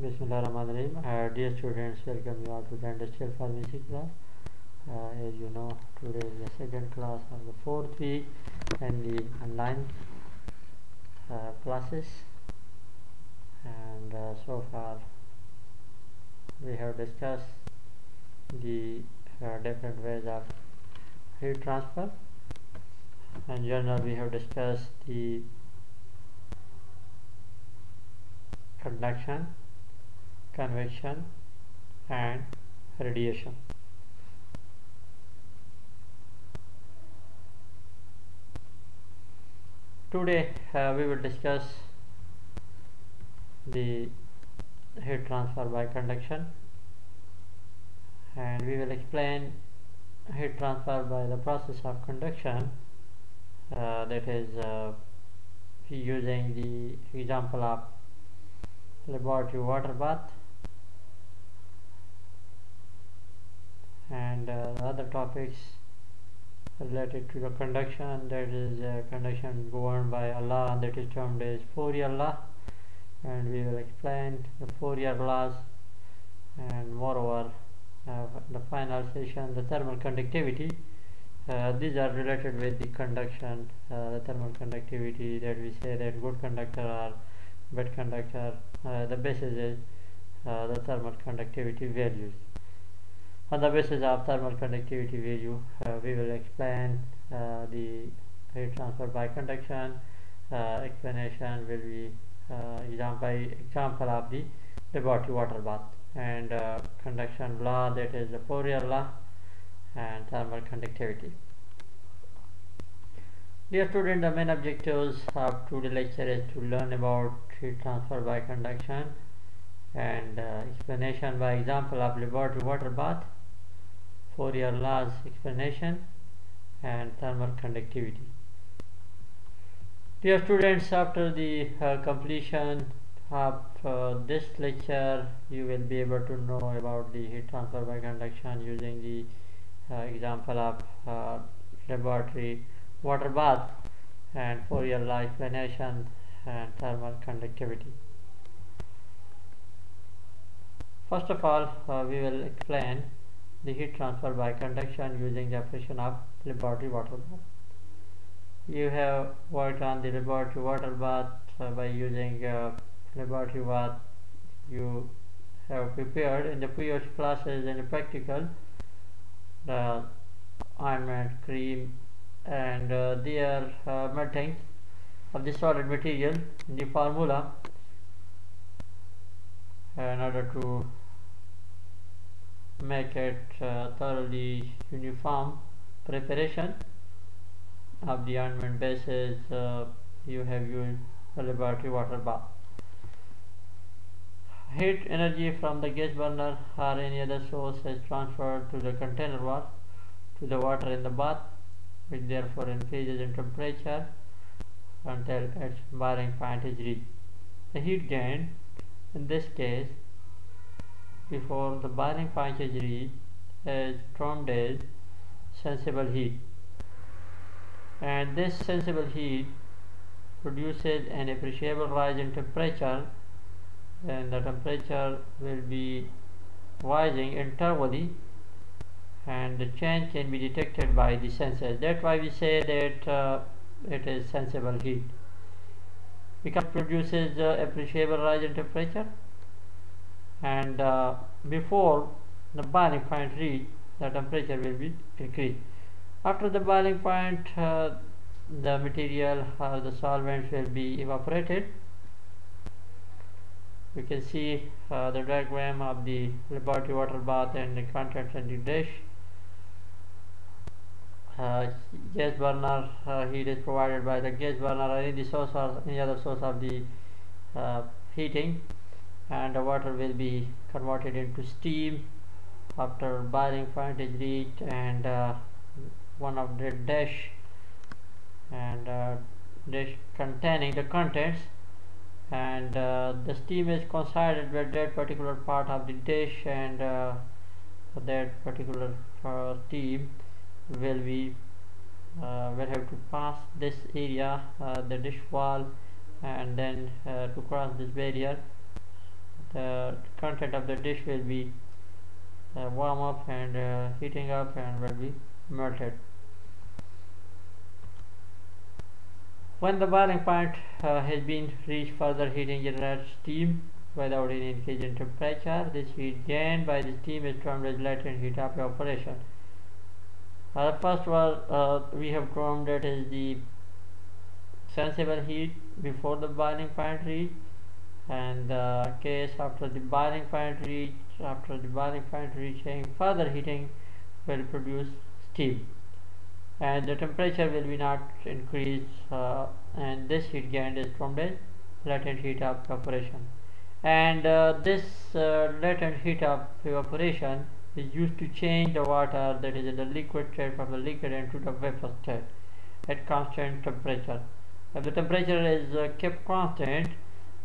Bismillahirrahmanirrahim. Uh, dear students, welcome you all to the industrial pharmacy class. Uh, as you know, today is the second class of the fourth week and the online uh, classes. And uh, so far, we have discussed the uh, different ways of heat transfer. In general, we have discussed the conduction, convection, and radiation. Today uh, we will discuss the heat transfer by conduction and we will explain heat transfer by the process of conduction uh, that is uh, using the example of laboratory water bath and uh, other topics related to the conduction. That is uh, conduction governed by a law and that is termed as Fourier law and we will explain the Fourier laws and moreover uh, the final session the thermal conductivity. Uh, these are related with the conduction uh, the thermal conductivity that we say that good conductor or bad conductor uh, the basis is the thermal conductivity values on the basis of thermal conductivity value uh, we will explain uh, the heat transfer by conduction uh, explanation will be example by example of the laboratory water bath. And conduction law that is the Fourier law and thermal conductivity. Dear student, the main objectives of today's lecture is to learn about heat transfer by conduction and uh, explanation by example of laboratory water bath, Fourier laws explanation and thermal conductivity. Dear students, after the uh, completion of uh, this lecture, you will be able to know about the heat transfer by conduction using the example of laboratory water bath and Fourier law explanation and thermal conductivity. First of all, uh, we will explain the heat transfer by conduction using the operation of laboratory water bath. You have worked on the laboratory water bath uh, by using uh, laboratory bath. You have prepared in the previous classes and the practical the ointment, cream, and uh, their uh, melting of the solid material in the formula in order to make it uh, thoroughly uniform preparation of the ointment bases uh, you have used a laboratory water bath heat energy from the gas burner or any other source is transferred to the container wall to the water in the bath which therefore increases in temperature until its boiling point is reached. The heat gained in this case before the boiling point is reached is termed as sensible heat. And this sensible heat produces an appreciable rise in temperature and the temperature will be rising intervally and the change can be detected by the sensors. That's why we say that uh, it is sensible heat. Because it produces uh, appreciable rise in temperature and uh, before the boiling point reach the temperature will be increased. After the boiling point uh, the material or the solvent will be evaporated. You can see uh, the diagram of the laboratory water bath and the contents in the dish. Uh, gas burner uh, heat is provided by the gas burner or any source or any other source of the uh, heating and the water will be converted into steam after boiling point is reached and uh, one of the dish and uh, dish containing the contents. And uh, the steam is considered with that particular part of the dish and that particular steam will be uh, will have to pass this area uh, the dish wall and then uh, to cross this barrier the content of the dish will be uh, warm up and uh, heating up and will be melted. When the boiling point uh, has been reached further heating generates steam without any increase in temperature. This heat gained by the steam is termed as latent heat of evaporation uh, first one uh, we have termed it as the sensible heat before the boiling point reach and the case after the boiling point reach after the boiling point reaching further heating will produce steam. And the temperature will be not increased uh, and this heat gained is from the latent heat of evaporation. And uh, this uh, latent heat of evaporation is used to change the water that is in the liquid state from the liquid into the vapor state at constant temperature. If the temperature is uh, kept constant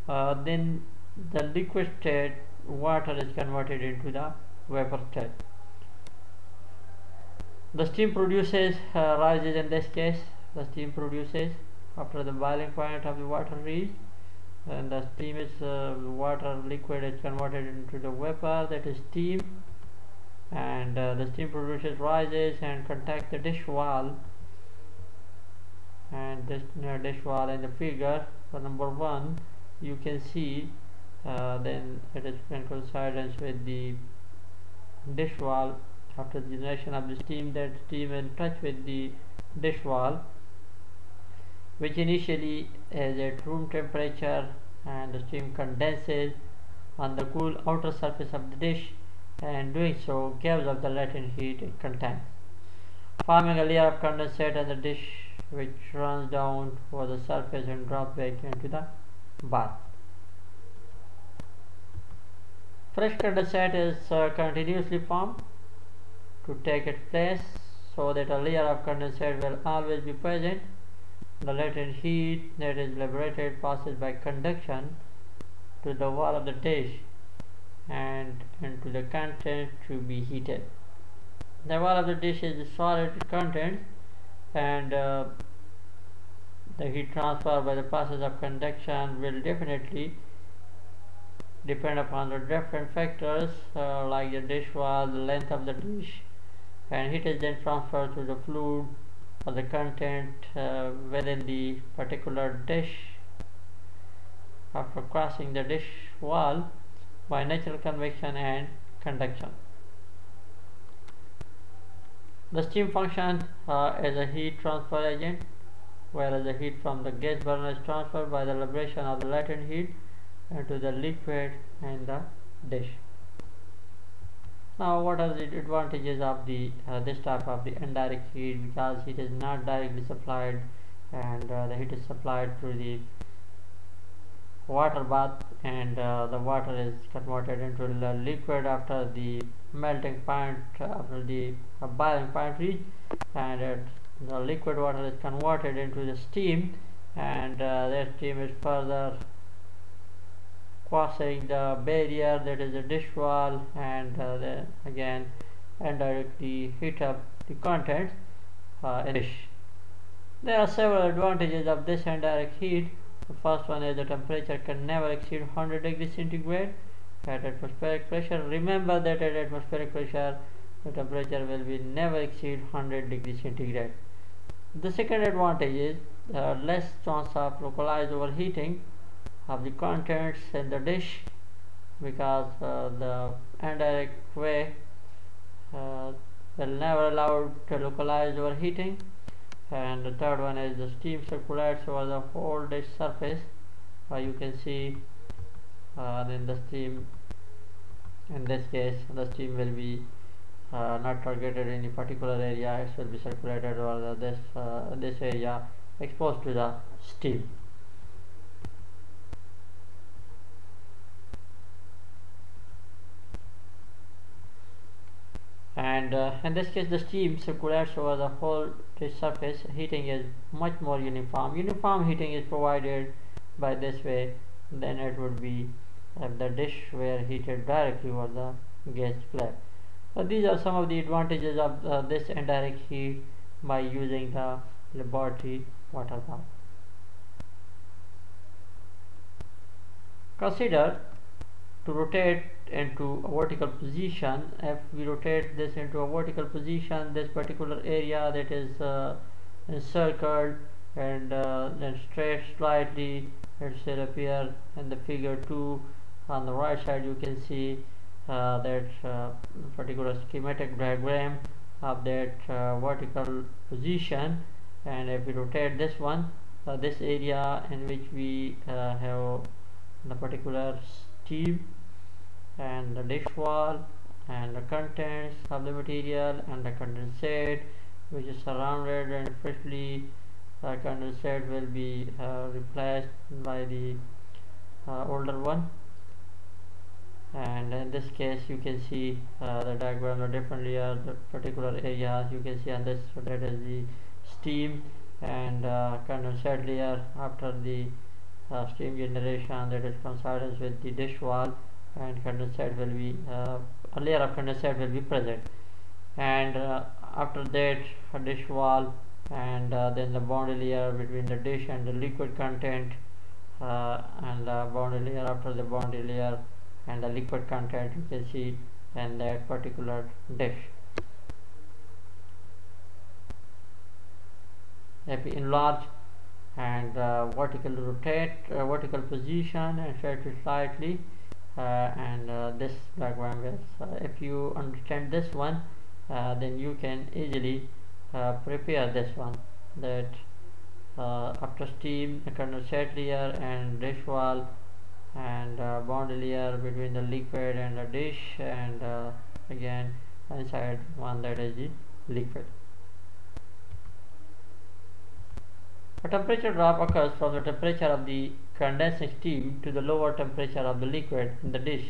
uh, then the liquid state water is converted into the vapor state. The steam produces uh, rises in this case. The steam produces after the boiling point of the water reach and the steam is uh, water liquid is converted into the vapor that is steam. And uh, the steam produces rises and contact the dish wall. And this uh, dish wall in the figure for number one you can see uh, then it is in coincidence with the dish wall. After the generation of the steam that steam in touch with the dish wall which initially is at room temperature and the steam condenses on the cool outer surface of the dish and doing so gives up the latent heat it contains. Forming a layer of condensate on the dish which runs down over the surface and drops back into the bath. Fresh condensate is uh, continuously formed to take its place so that a layer of condensate will always be present. The latent heat that is liberated passes by conduction to the wall of the dish and into the content to be heated. The wall of the dish is solid content and uh, the heat transfer by the process of conduction will definitely depend upon the different factors uh, like the dish wall, the length of the dish and heat is then transferred to the fluid or the content uh, within the particular dish after crossing the dish wall by natural convection and conduction. The steam function uh, as a heat transfer agent whereas the heat from the gas burner is transferred by the liberation of the latent heat into the liquid in the dish. Now what are the advantages of the uh, this type of the indirect heat because it is not directly supplied and uh, the heat is supplied through the water bath and uh, the water is converted into the liquid after the melting point after the boiling point reach and the liquid water is converted into the steam and uh, that steam is further crossing the barrier that is the dish wall and uh, then again indirectly heat up the contents uh, in dish. There are several advantages of this indirect heat. The first one is the temperature can never exceed 100 degrees centigrade at atmospheric pressure. Remember that at atmospheric pressure the temperature will be never exceed 100 degrees centigrade. The second advantage is there are less chance of localized overheating of the contents in the dish because uh, the indirect way uh, will never allow to localize overheating. And the third one is the steam circulates over the whole dish surface uh, you can see uh, then the steam in this case the steam will be uh, not targeted in any particular area it will be circulated over this uh, this area exposed to the steam. And uh, in this case the steam circulates over the whole dish surface. Heating is much more uniform. Uniform heating is provided by this way. Then it would be if the dish were heated directly over the gas flame uh, these are some of the advantages of uh, this indirect heat by using the laboratory water pump. Consider to rotate into a vertical position if we rotate this into a vertical position this particular area that is uh, encircled and uh, then stretch slightly it should appear in the figure 2 on the right side you can see uh, that uh, particular schematic diagram of that uh, vertical position. And if we rotate this one uh, this area in which we uh, have the particular steam and the dish wall and the contents of the material and the condensate which is surrounded and freshly uh, condensate will be replaced by the older one and in this case you can see uh, the diagram of different layers the particular areas. You can see on this that is the steam. And uh, condensate layer after the uh, steam generation that is coincidence with the dish wall. And condensate will be uh, a layer of condensate will be present. And uh, after that a dish wall. And uh, then the boundary layer between the dish and the liquid content. And the boundary layer after the boundary layer and the liquid content you can see in that particular dish. If we enlarge and uh, vertical rotate uh, vertical position and stretch it slightly uh, and uh, this diagram is uh, if you understand this one uh, then you can easily prepare this one that after steam condensate layer and dish wall and uh, layer between the liquid and the dish and uh, again inside one that is the liquid. A temperature drop occurs from the temperature of the condensing steam to the lower temperature of the liquid in the dish.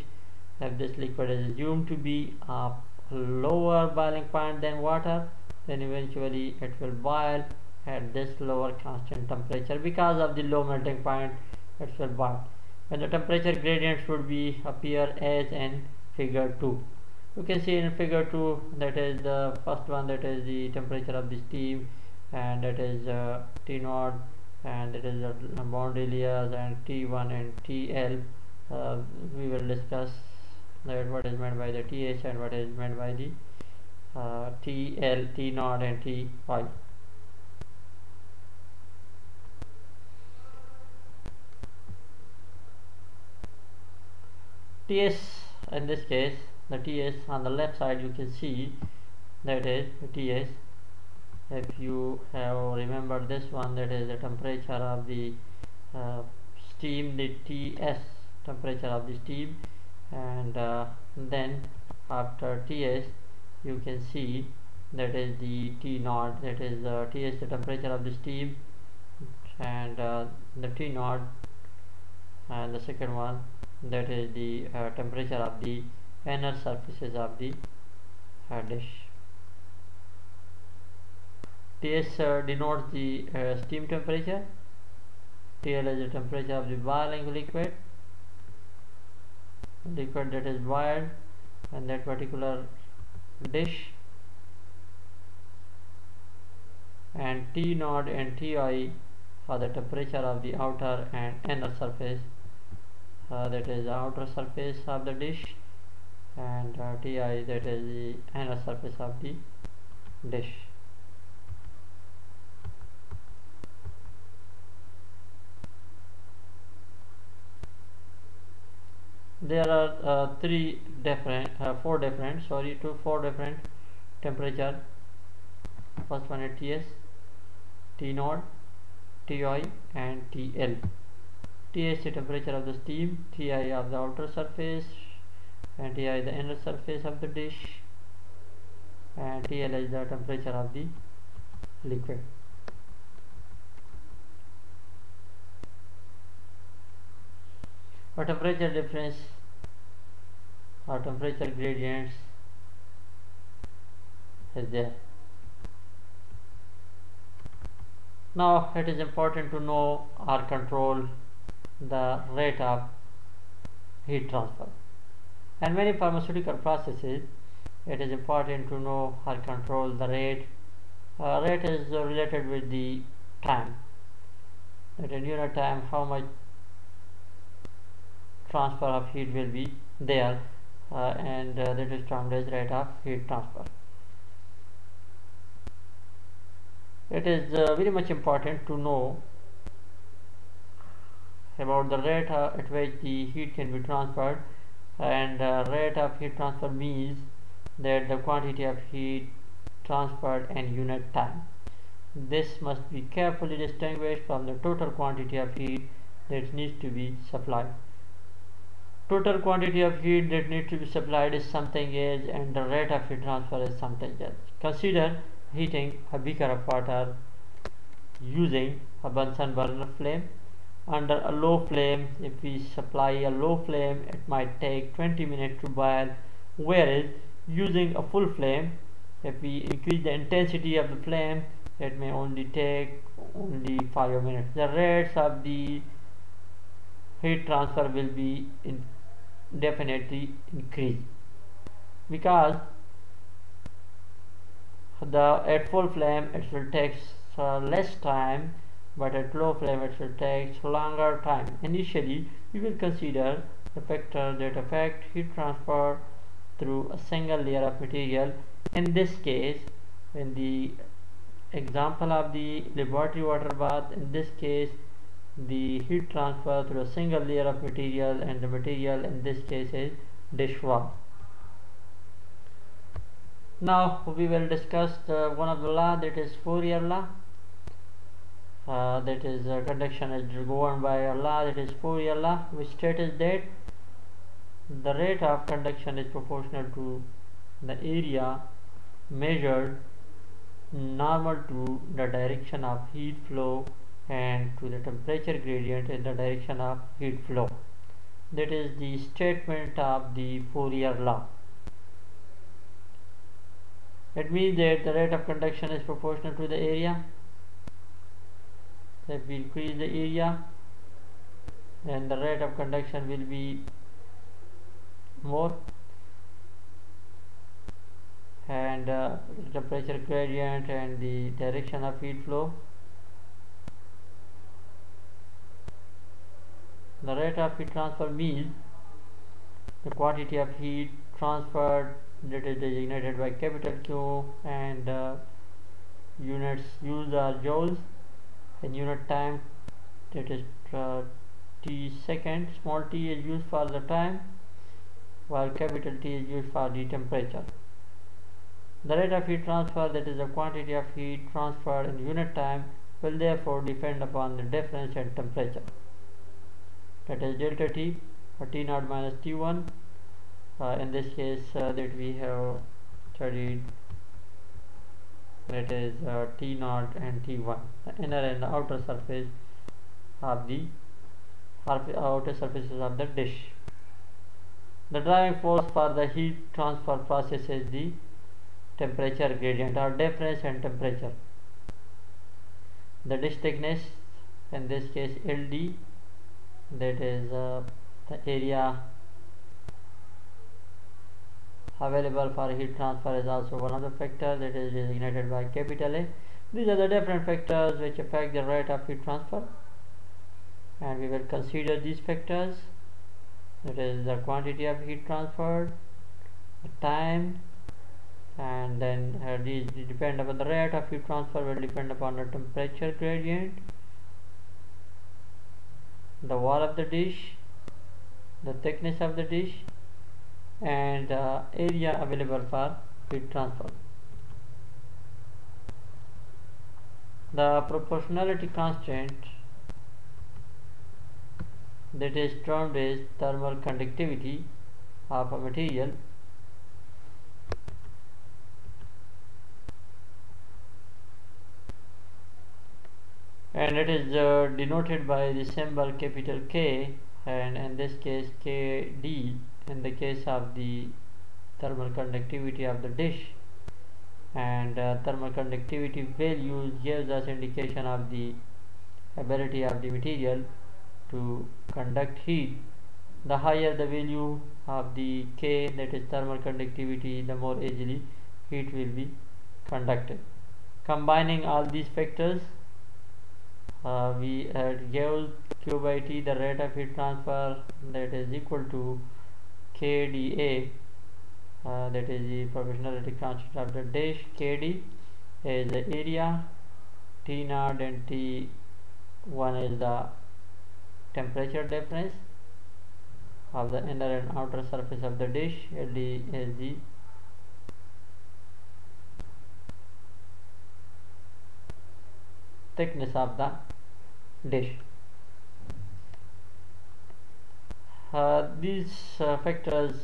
If this liquid is assumed to be a lower boiling point than water, then eventually it will boil at this lower constant temperature because of the low melting point it will boil and the temperature gradient should be appear as in figure 2 you can see in figure 2 that is the first one that is the temperature of the steam and that is uh, T naught and that is the boundary layers and T1 and TL uh, we will discuss that what is meant by the TH and what is meant by the uh, TL, T naught and TY TS in this case the TS on the left side you can see that is TS if you have remembered this one that is the temperature of the uh, steam the TS temperature of the steam. And uh, then after TS you can see that is the T naught that is the TS the temperature of the steam. And uh, the T naught and the second one that is the uh, temperature of the inner surfaces of the uh, dish. TS uh, denotes the uh, steam temperature, TL is the temperature of the boiling liquid, liquid that is boiled in that particular dish and T naught and Ti are the temperature of the outer and inner surface uh, that is outer surface of the dish and uh, Ti that is the inner surface of the dish. There are uh, three different uh, four different sorry two four different temperature. First one is TS T naught TI and TL TS the temperature of the steam, Ti of the outer surface, and Ti the inner surface of the dish, and TL is the temperature of the liquid. What temperature difference or temperature gradients is there. Now it is important to know or control the rate of heat transfer. And many pharmaceutical processes, it is important to know or control the rate. Uh, rate is related with the time. That in unit time, how much transfer of heat will be there uh, and uh, that is termed as rate of heat transfer it is uh, very much important to know about the rate uh, at which the heat can be transferred. And uh, rate of heat transfer means that the quantity of heat transferred and unit time. This must be carefully distinguished from the total quantity of heat that needs to be supplied. Total quantity of heat that needs to be supplied is something else and the rate of heat transfer is something else. Consider heating a beaker of water using a Bunsen burner flame under a low flame. If we supply a low flame it might take 20 minutes to boil. Whereas using a full flame. If we increase the intensity of the flame it may only take only 5 minutes. The rates of the heat transfer will be in definitely increase because the at full flame it will take uh, less time but at low flame it take longer time. Initially we will consider the factor that affect heat transfer through a single layer of material. In this case in the example of the laboratory water bath in this case the heat transfer through a single layer of material and the material in this case is dish wall now we will discuss uh, one of the law that is Fourier law uh, that is uh, conduction is governed by a law that is Fourier law which states that the rate of conduction is proportional to the area measured normal to the direction of heat flow and to the temperature gradient in the direction of heat flow. That is the statement of the Fourier law. It means that the rate of conduction is proportional to the area if we increase the area then the rate of conduction will be more. And uh, temperature gradient and the direction of heat flow. The rate of heat transfer means the quantity of heat transferred that is designated by capital Q and uh, units used are joules and unit time that is uh, t second small t is used for the time while capital T is used for the temperature. The rate of heat transfer that is the quantity of heat transferred in unit time will therefore depend upon the difference in temperature. That is delta T or T naught minus T1 uh, in this case uh, that we have studied that is uh, T naught and T1 the inner and the outer surface of the outer surfaces of the dish. The driving force for the heat transfer process is the temperature gradient or difference in temperature. The dish thickness in this case LD that is uh, the area available for heat transfer is also one of the factors. That is designated by capital A. These are the different factors which affect the rate of heat transfer. And we will consider these factors. That is the quantity of heat transferred, the time and then uh, these depend upon the rate of heat transfer will depend upon the temperature gradient the wall of the dish the thickness of the dish and uh, area available for heat transfer. The proportionality constant that is termed as thermal conductivity of a material and it is uh, denoted by the symbol capital K and in this case KD in the case of the thermal conductivity of the dish. And uh, thermal conductivity value gives us indication of the ability of the material to conduct heat. The higher the value of the K that is thermal conductivity the more easily heat will be conducted. Combining all these factors uh, we had gives q by t the rate of heat transfer that is equal to kdA uh, that is the proportionality constant of the dish kd is the area. T naught and t1 is the temperature difference of the inner and outer surface of the dish ld is the thickness of the dish uh, these uh, factors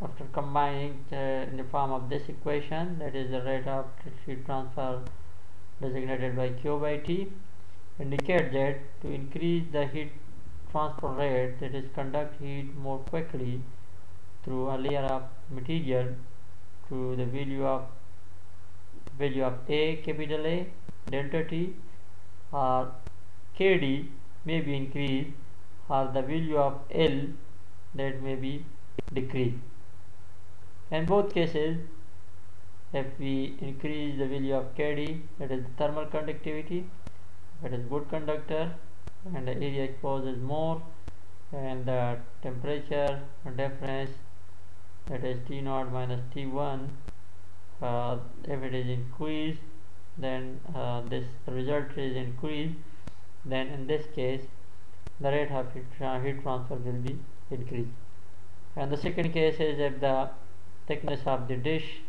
after combining uh, in the form of this equation that is the rate of heat transfer designated by q by t indicate that to increase the heat transfer rate that is conduct heat more quickly through a layer of material to the value of value of a capital A delta T or KD may be increased or the value of L that may be decreased. In both cases, if we increase the value of KD, that is the thermal conductivity, that is good conductor, and the area exposed is more, and the temperature difference, that is T naught minus T1, uh, if it is increased, then uh, this result is increased then in this case the rate of heat, heat transfer will be increased. And the second case is if the thickness of the dish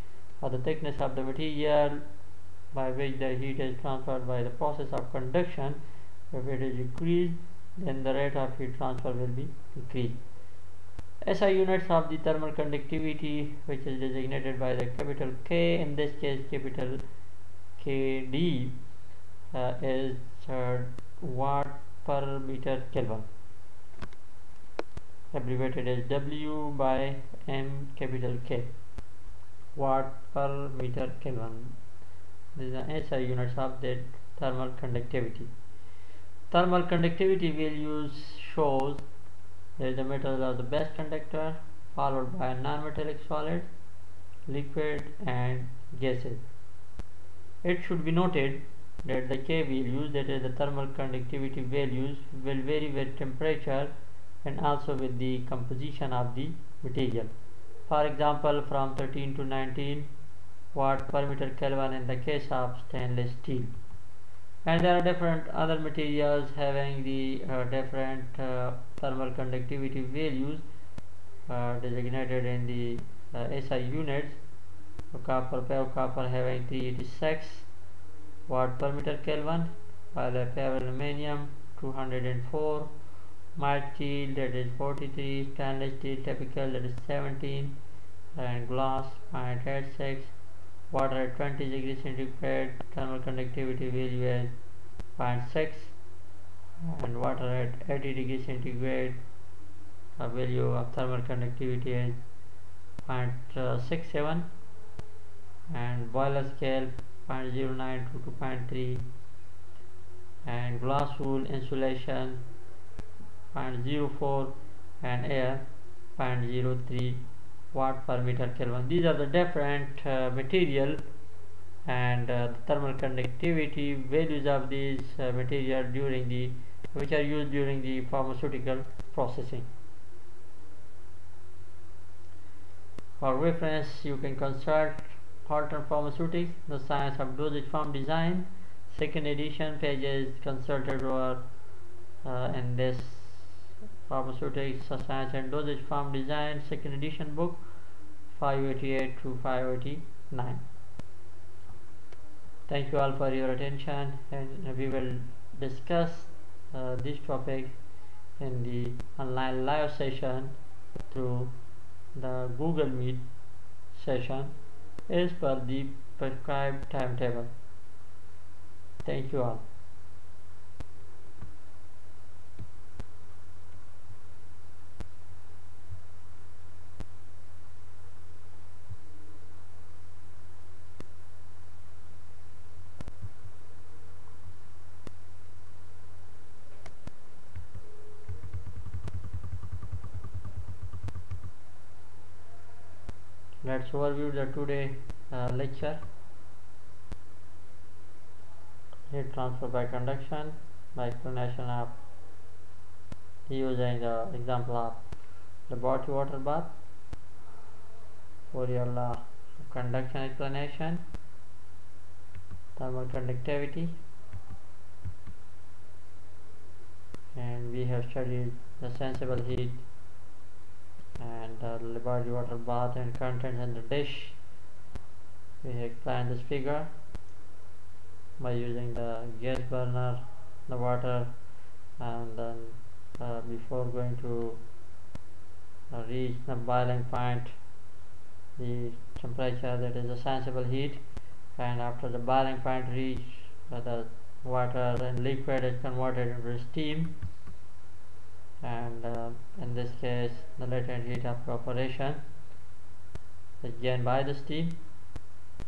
or the thickness of the material by which the heat is transferred by the process of conduction if it is increased then the rate of heat transfer will be increased. SI units of the thermal conductivity which is designated by the capital K in this case capital KD uh, is uh, watt per meter Kelvin. Abbreviated as W by M capital K. Watt per meter Kelvin. These are SI units of the thermal conductivity. Thermal conductivity values shows that the metals are the best conductor followed by non-metallic solid liquid and gases. It should be noted that the K values, that is the thermal conductivity values, will vary with temperature and also with the composition of the material. For example, from 13 to 19 watt per meter Kelvin in the case of stainless steel. And there are different other materials having the uh, different uh, thermal conductivity values uh, designated in the uh, SI units copper pure copper having 386 watt per meter Kelvin while the pure aluminium 204 mild steel that is 43 stainless steel typical that is 17 and glass 0.86 water at 20 degrees centigrade thermal conductivity value is 0.6 and water at 80 degrees centigrade a value of thermal conductivity is uh, 0.67 and boiler scale 0.09 to 2.3 and glass wool insulation 0.04 and air 0.03 watt per meter Kelvin. These are the different uh, material and uh, the thermal conductivity values of these uh, material during the which are used during the pharmaceutical processing. For reference you can consult Aulton Pharmaceutics, The Science of Dosage Form Design, second edition pages consulted were uh, in this Pharmaceutics Science and Dosage Form Design, second edition book, 588 to 589. Thank you all for your attention and we will discuss uh, this topic in the online live session through the Google Meet session as per the prescribed timetable. Thank you all. Let's overview the today uh, lecture. Heat transfer by conduction by explanation of using the example of the body water bath. Fourier law of conduction explanation thermal conductivity. And we have studied the sensible heat the laboratory water bath and contents in the dish we explained this figure by using the gas burner the water and then uh, before going to uh, reach the boiling point the temperature that is a sensible heat and after the boiling point reach uh, the water and liquid is converted into steam and uh, in this case the latent heat of evaporation is gained by the steam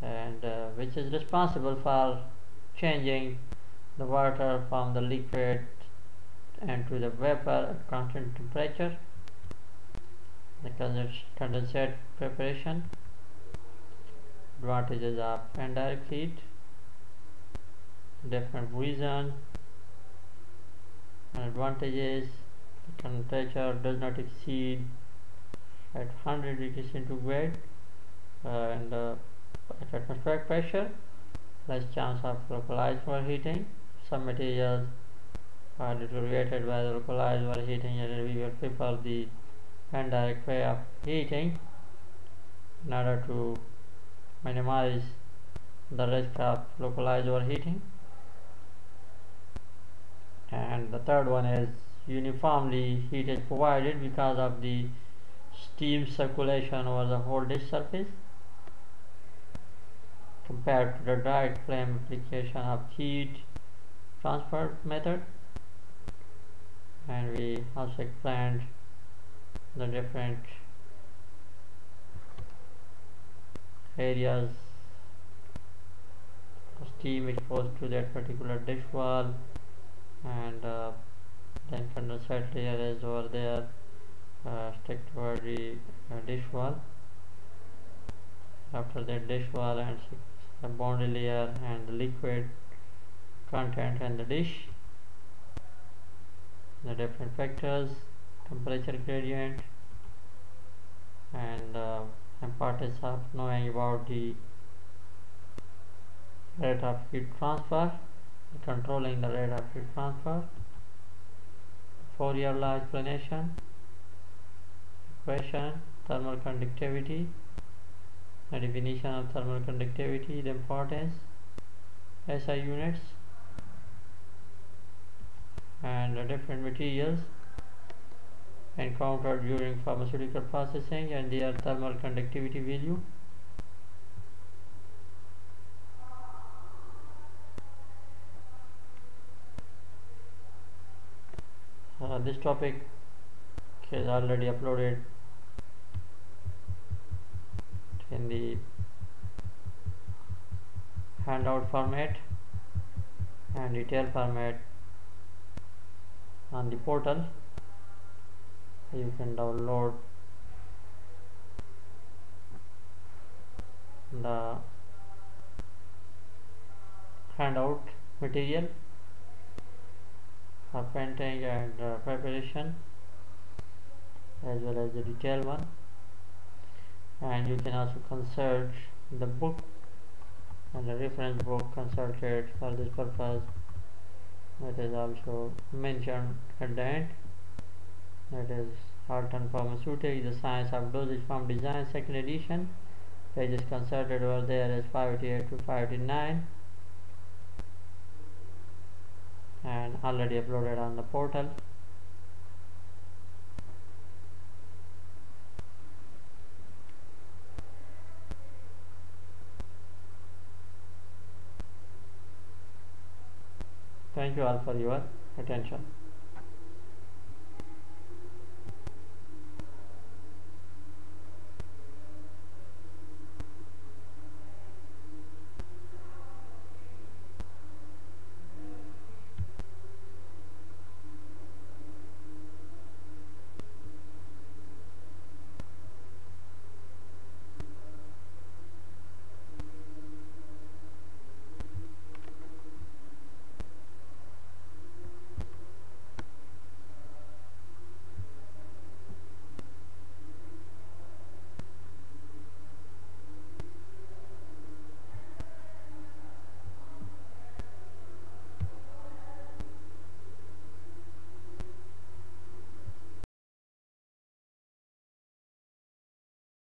and uh, which is responsible for changing the water from the liquid and to the vapor at constant temperature. The condensate preparation. Advantages of indirect heat. Different reason. Advantages temperature does not exceed at 100 degrees centigrade uh, and uh, at atmospheric pressure less chance of localized overheating some materials are deteriorated by the localized overheating and we will prefer the indirect way of heating in order to minimize the risk of localized overheating and the third one is uniformly heat is provided because of the steam circulation over the whole dish surface compared to the direct flame application of heat transfer method. And we also explained the different areas steam exposed to that particular dish wall and uh, then condensate layer is over there uh, stick toward the uh, dish wall. After that dish wall and the boundary layer and the liquid content and the dish. The different factors temperature gradient and uh, importance of knowing about the rate of heat transfer controlling the rate of heat transfer Fourier law explanation equation thermal conductivity the definition of thermal conductivity the importance SI units and the different materials encountered during pharmaceutical processing and their thermal conductivity value uh, this topic is already uploaded in the handout format and detail format on the portal. You can download the handout material for painting and uh, preparation as well as the detail one. And you can also consult the book and the reference book consulted for this purpose. That is also mentioned at the end. That is Aulton Pharmaceutics the science of dosage form design second edition. Pages consulted over there is 588 to 589 and already uploaded on the portal Thank you all for your attention.